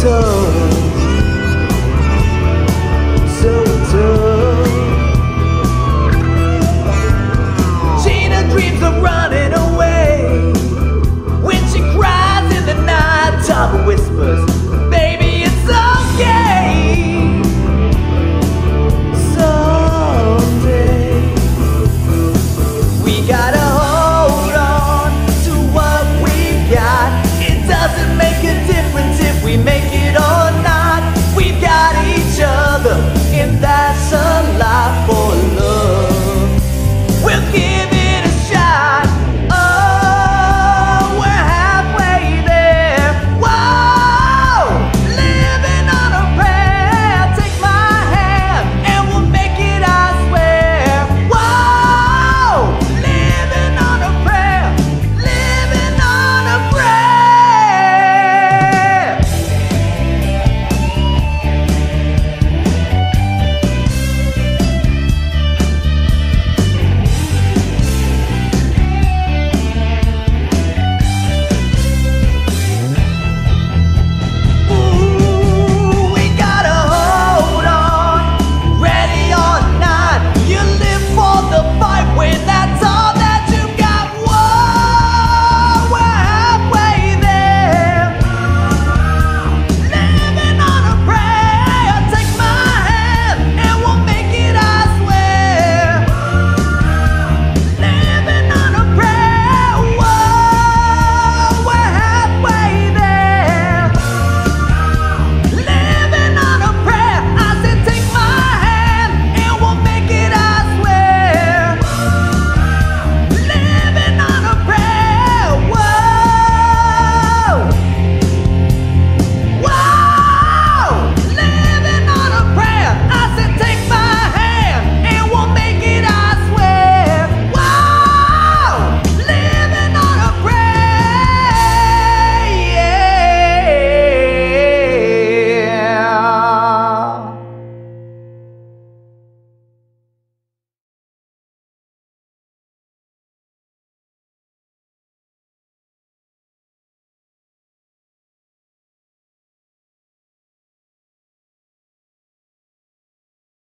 told